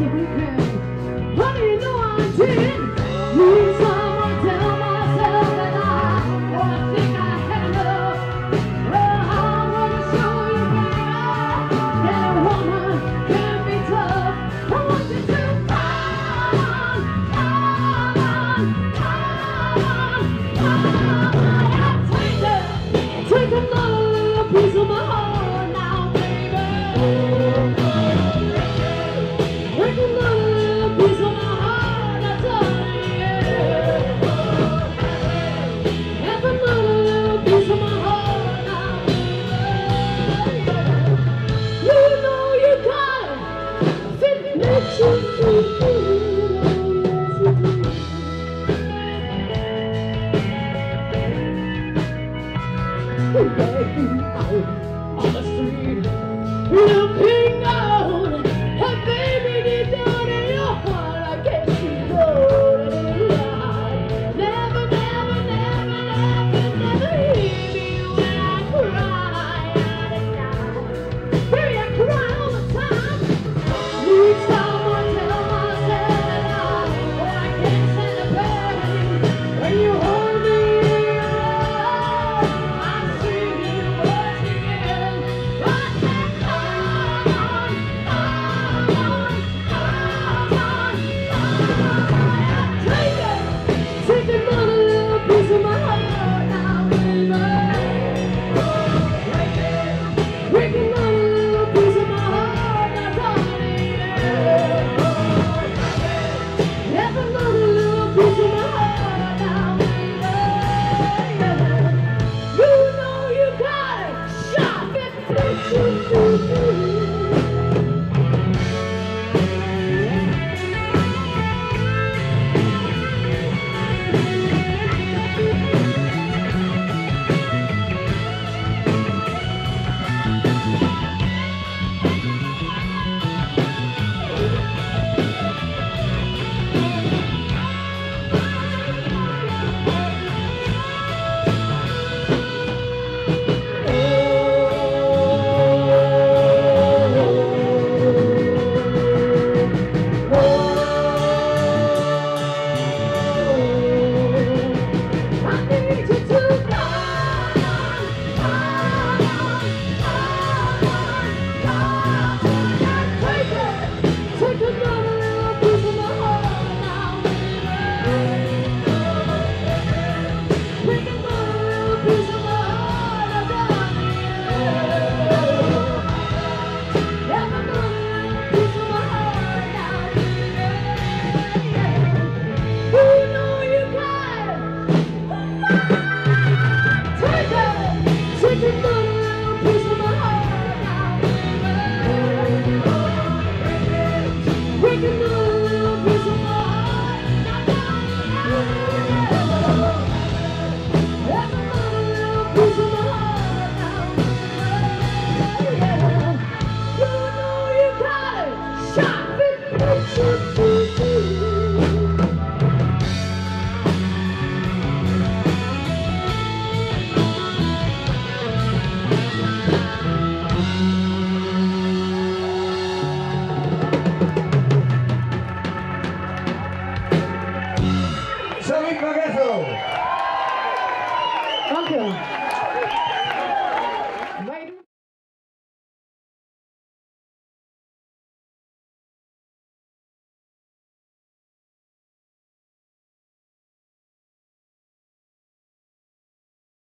Yes, we. to be. Thank you. Sammy Bagasso. Campeão.